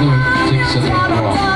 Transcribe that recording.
嗯，这个是很重要。